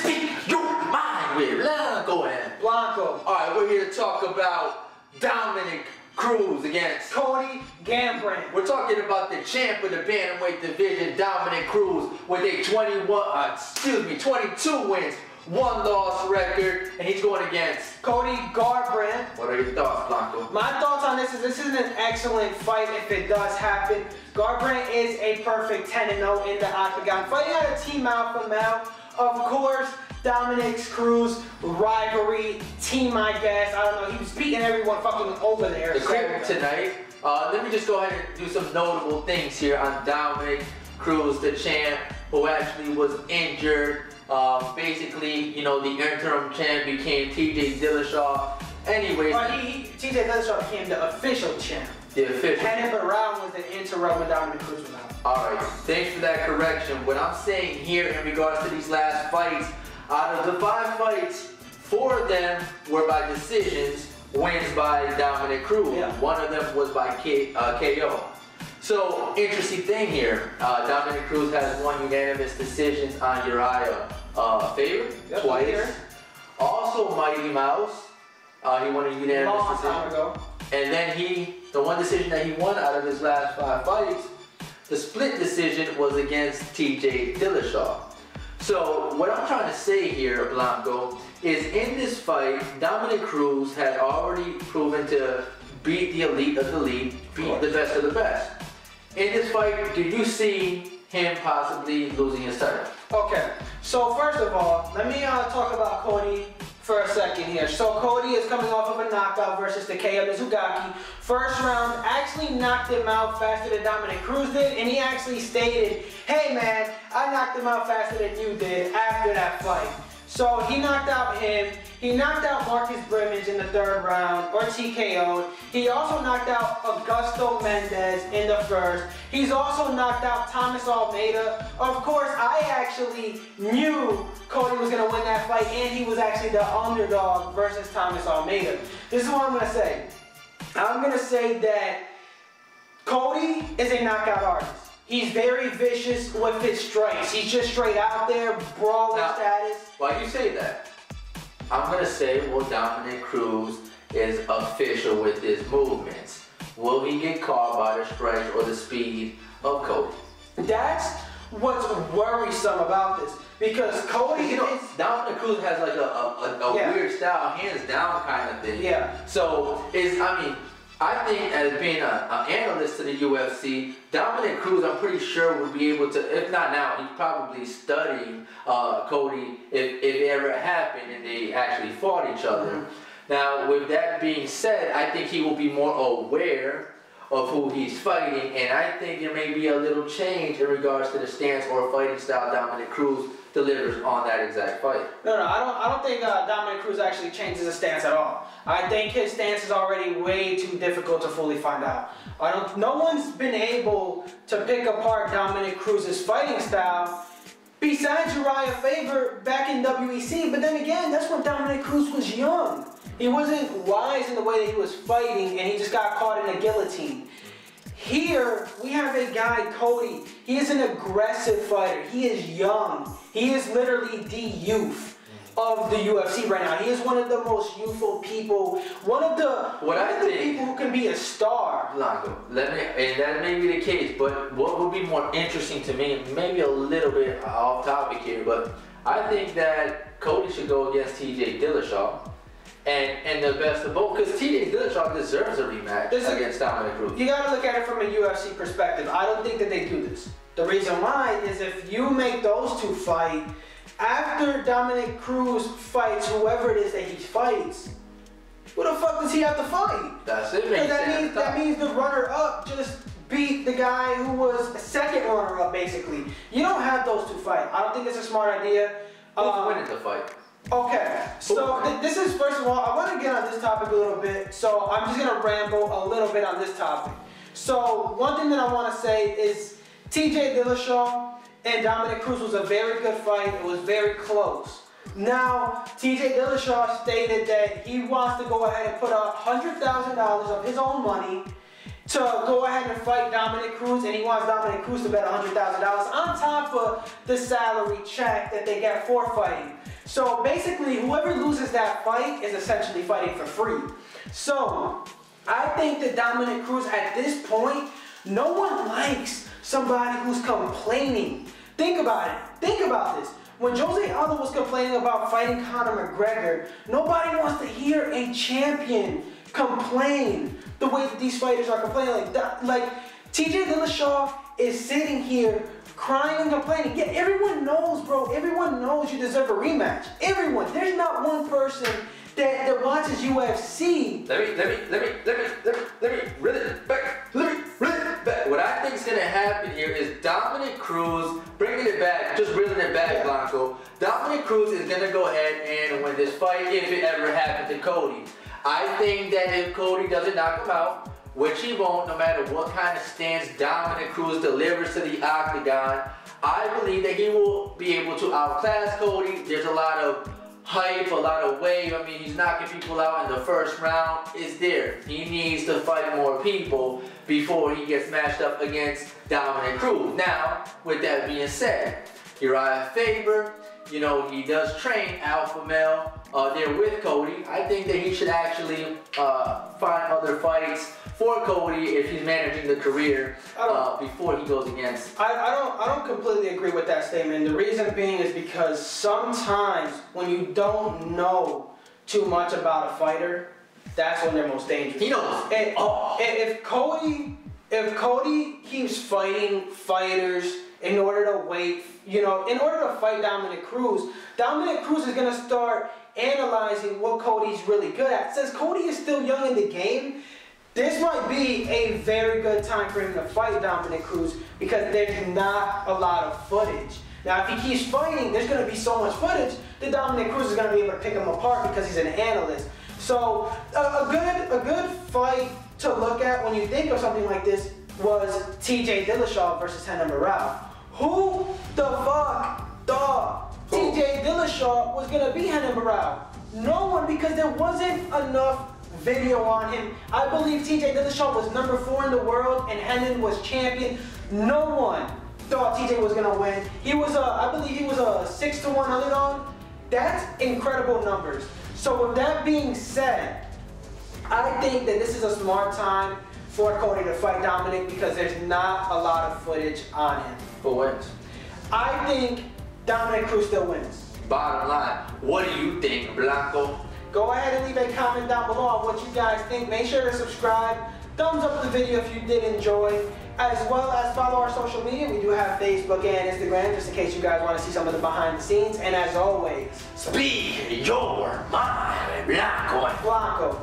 speak your mind with Blanco and Blanco. Alright, we're here to talk about Dominick Cruz against Cody Garbrandt. We're talking about the champ of the bantamweight division, Dominick Cruz, with a 21, uh, excuse me, 22 wins, one loss record, and he's going against Cody Garbrandt. What are your thoughts, Blanco? My thoughts on this is this is an excellent fight if it does happen. Garbrandt is a perfect 10-0 in the octagon. Fighting out of Team Alpha Male. Of course, Dominick Cruz rivalry team, I guess. I don't know. He was beating everyone fucking over there. The crib tonight. Uh, let me just go ahead and do some notable things here on Dominick Cruz, the champ, who actually was injured. Uh, basically, you know, the interim champ became TJ Dillashaw. Anyways, but he, he, TJ Dillashaw became the official champ. The official. Kenneth Brown was an Dominick Cruz was out. Alright, thanks for that correction. What I'm saying here in regards to these last fights, out of the five fights, four of them were by decisions, wins by Dominick Cruz. Yeah. One of them was by K, uh, KO. So, interesting thing here, uh, Dominick Cruz has won unanimous decisions on Uriah uh, Faber yep, twice. Here. Also, Mighty Mouse, uh, he won a unanimous Long decision. time ago. And then he, the one decision that he won out of his last five fights, the split decision was against TJ Dillashaw. So what I'm trying to say here, Blanco, is in this fight, Dominick Cruz had already proven to beat the elite of the elite, beat the best of the best. In this fight, do you see him possibly losing his title? Okay, so first of all, let me uh, talk about Cody for a second here. So Cody is coming off of a knockout versus the Takeo Mizugaki. First round, actually knocked him out faster than Dominick Cruz did, and he actually stated, hey man, I knocked him out faster than you did after that fight. So he knocked out him. He knocked out Marcus Brimage in the third round, or TKO'd. He also knocked out Augusto Mendes in the first. He's also knocked out Thomas Almeida. Of course, I actually knew Cody was going to win that fight, and he was actually the underdog versus Thomas Almeida. This is what I'm going to say. I'm going to say that Cody is a knockout artist. He's very vicious with his strikes. He's just straight out there, brawler now, status. Why you say that? I'm gonna say, well, Dominick Cruz is official with his movements. Will he get caught by the strikes or the speed of Cody? That's what's worrisome about this. Because Cody you know, is, Dominick Cruz has like a, a, a, a yeah. weird style, hands down kind of thing. Yeah. So is I mean, I think as being an analyst to the UFC, Dominick Cruz, I'm pretty sure would be able to, if not now, he's probably studying uh, Cody if, if it ever happened and they actually fought each other. Mm-hmm. Now, with that being said, I think he will be more aware of who he's fighting, and I think there may be a little change in regards to the stance or fighting style Dominick Cruz delivers on that exact fight. No, no, I don't. I don't think uh, Dominick Cruz actually changes his stance at all. I think his stance is already way too difficult to fully find out. I don't. No one's been able to pick apart Dominick Cruz's fighting style. Besides Uriah Faber back in WEC, but then again, that's when Dominick Cruz was young. He wasn't wise in the way that he was fighting, and he just got caught in a guillotine. Here, we have a guy, Cody. He is an aggressive fighter. He is young. He is literally the youth of the UFC right now. He is one of the most youthful people. One of the what I the people who can be a star. Blanco, let me, and that may be the case, but what would be more interesting to me, maybe a little bit off topic here, but I think that Cody should go against TJ Dillashaw. And, and the best of both, because TJ Dillashaw deserves a rematch There's against Dominick Cruz. You got to look at it from a UFC perspective. I don't think that they do this. The reason why is if you make those two fight, after Dominick Cruz fights whoever it is that he fights, who the fuck does he have to fight? That's it, man. That means, that means the runner-up just beat the guy who was a second runner-up, basically. You don't have those two fight. I don't think it's a smart idea. Who's um, winning the fight? Okay, so oh. th this is first of all, I want to get on this topic a little bit, so I'm just going to ramble a little bit on this topic. So one thing that I want to say is TJ Dillashaw and Dominick Cruz was a very good fight. It was very close. Now, TJ Dillashaw stated that he wants to go ahead and put up $100,000 of his own money to go ahead and fight Dominick Cruz, and he wants Dominick Cruz to bet $100,000 on top of the salary check that they get for fighting. So basically, whoever loses that fight is essentially fighting for free. So I think that Dominick Cruz at this point, no one likes somebody who's complaining. Think about it. Think about this. When Jose Aldo was complaining about fighting Conor McGregor, nobody wants to hear a champion complain the way that these fighters are complaining. Like, that, like TJ Dillashaw is sitting here crying and complaining. Yeah, everyone knows, bro. Everyone knows you deserve a rematch. Everyone. There's not one person that, that watches UFC. Let me, let me, let me, let me, let me, let me reel back. Let me reel back. What I think is gonna happen here is Dominick Cruz bringing it back, just reeling it back, Blanco. Dominick Cruz is gonna go ahead and win this fight if it ever happened to Cody. I think that if Cody doesn't knock him out, which he won't no matter what kind of stance Dominick Cruz delivers to the octagon, I believe that he will be able to outclass Cody. There's a lot of hype, a lot of wave. I mean, he's knocking people out in the first round. Is there. He needs to fight more people before he gets matched up against Dominick Cruz. Now, with that being said, Uriah Faber, you know, he does train alpha male uh, there with Cody. I think that he should actually uh, find other fights for Cody if he's managing the career uh, before he goes against. I, I don't I don't completely agree with that statement. The reason being is because sometimes when you don't know too much about a fighter, that's when they're most dangerous. He knows. If, oh. if Cody if Cody keeps fighting fighters in order to wait, you know, in order to fight Dominick Cruz, Dominick Cruz is gonna start analyzing what Cody's really good at. Since Cody is still young in the game, this might be a very good time for him to fight Dominick Cruz because there's not a lot of footage. Now, if he keeps fighting, there's going to be so much footage that Dominick Cruz is going to be able to pick him apart because he's an analyst. So, a, a good a good fight to look at when you think of something like this was T.J. Dillashaw versus Renan Barão. Who the fuck thought T.J. Dillashaw was to be Renan Barão? No one, because there wasn't enough video on him. I believe TJ Dillashaw was number four in the world and Renan was champion. No one thought TJ was gonna win. He was a, I believe he was a six to one underdog. That's incredible numbers. So with that being said, I think that this is a smart time for Cody to fight Dominick because there's not a lot of footage on him. Who wins? I think Dominick Cruz still wins. Bottom line, what do you think, Blanco? Go ahead and leave a comment down below on what you guys think. Make sure to subscribe. Thumbs up the video if you did enjoy. As well as follow our social media. We do have Facebook and Instagram just in case you guys want to see some of the behind the scenes. And as always, speak your mind, Black